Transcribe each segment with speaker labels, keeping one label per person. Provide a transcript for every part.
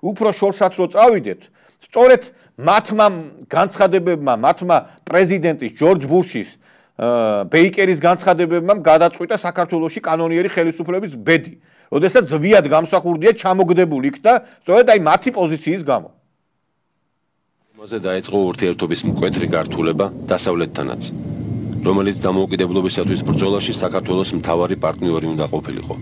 Speaker 1: უფრო შორსაც რო წავიდეთ, სწორედ მათმა განცხადებებმა, მათმა პრეზიდენტის ჯორჯ ბუშის ბეიკერის განცხადებებმა გადაწყვიტა საქართველოსი კანონიერი ხელისუფლების ბედი. როდესაც ზვიად გამსახურდია ჩამოგდებული იქ და სწორედ აი მათი პოზიციის გამო.
Speaker 2: მასე დაიწყო ურთიერთობის მკვეთრი გართულება დასავლეთთანაც, რომელიც დამოუკიდებლობისათვის ბრძოლაში საქართველოს მთავარი პარტნიორი უნდა ყოფილიყო.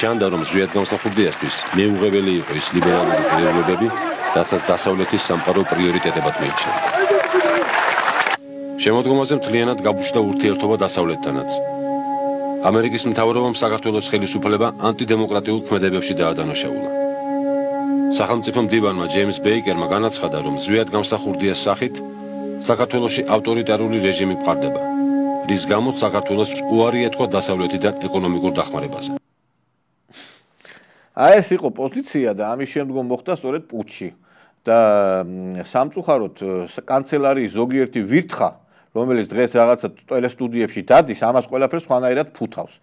Speaker 2: ჩანდა რომ ზვიად გამსახურდიასთვის მეუღებელი იყო ის ლიბერალური პიროვნებები, რასაც დასავლეთის სამყარო პრიორიტეტებად მიიჩნევდა. შემოდგომაზე მთლიანად გაბუშდა ურთიერთობა დასავლეთთანაც. ამერიკის მთავრობამ საქართველოს ხელისუფლება ანტიდემოკრატიულ ქმედებებში დაადანაშაულა. სახელმწიფო მდივანმა ჯეიმს ბეიკერმა განაცხადა, რომ ზვიად გამსახურდიას სახით საქართველოსი ავტორიტარული რეჟიმი მყარდება, რის გამოც საქართველოს უარი ეთქვა დასავლეთიდან ეკონომიკურ დახმარებაზე.
Speaker 1: აი ეს იყო პოზიცია და ამის შემდგომ მოხდა სწორედ პუჩი და სამწუხაროდ კანცელარიის ზოგიერთი ვირთხა რომელიც დღეს რაღაცა ტელესტუდიებში დადის ამას ყველაფერს ხანაერად ფუთავს.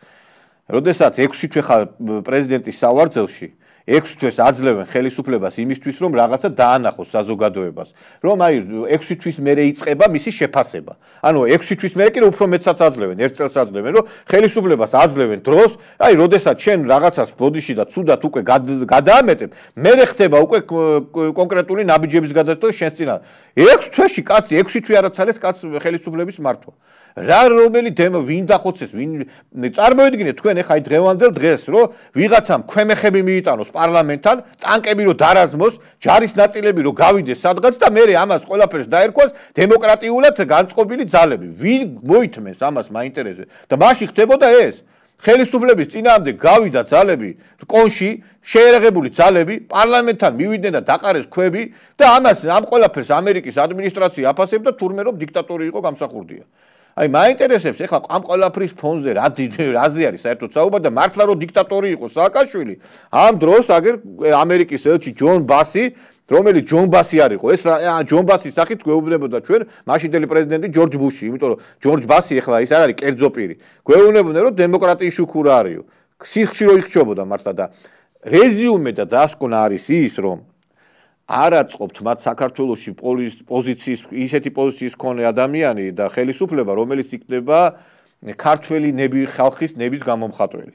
Speaker 1: როდესაც 6 თვე ხარ პრეზიდენტის სავარძელში, 6 თვეს აძლევენ ხელისუფლებას იმისთვის, რომ რაღაცა დაანახოს საზოგადოებას, რომ აი 6 თვის მერე იწება მისი შეფასება. ანუ 6 თვის მერე კიდე უფრო მეტსაც აძლევენ, ერთ წელს აძლევენ, რომ ხელისუფლებას აძლევენ დროს, აი როდესაც შენ რაღაცას ბოდიში და ცუდად უკვე გადაამეტებ, მერე ხდება უკვე კონკრეტული ნაბიჯების გადაწყვეტა შენ წინა. 6 თვეში კაცი 6 თვე არაცალეს კაც ხელისუფლების მართვა. რა რომელი დემო ვინ დახოცეს ვინ წარმოედგინეთ თქვენ ახლა აი დღევანდელ დღეს რომ ვიღაცამ ქვემეხები მიიტანოს პარლამენტთან ტანკები რომ დარაზმოს ჯარის ნაწილები რომ გავიდეს სადღაც და მე ამას ყველაფერს დაერქვას დემოკრატიულად განწყობილი ძალები. ვინ მოითმეს ამას მაინტერესებს და მაშინ ხდებოდა ეს ხელისუფლების წინააღმდეგ გავიდა ძალები კონში შეერაღებული ძალები პარლამენტთან მივიდნენ და დაყარეს ქვები და ამას ამ ყველაფერს ამერიკის ადმინისტრაცია აფასებდა თურმე რომ დიქტატორი იყო გამსახურდია. აი მაინტერესებს ეხლა ამ ყველაფრის ფონზე რა რაზე არის საერთოდ საუბარი და მართლა რომ დიქტატორი იყო სააკაშვილი ამ დროს აგერ ამერიკის ელჩი ჯონ ბასი რომელიც ჯონ ბასი არისო ეს ჯონ ბასის სახით გვეუბნებოდა ჩვენ მაშინდელი პრეზიდენტი ჯორჯ ბუში იმიტომ რომ ჯორჯ ბასი ეხლა ის არ არის კერძო პირი გვეუბნებოდნენ რომ დემოკრატიის შუქურა არისო. სიხში რო იხჩობოდა მართლა და რეზიუმე და დასკვნა არის ის რომ არაწყობთ მათ საქართველოსი პოზიციის ისეთი პოზიციის მქონე ადამიანი და ხელისუფლება რომელიც იქნება ქართველი ნები ხალხის ნების გამომხატველი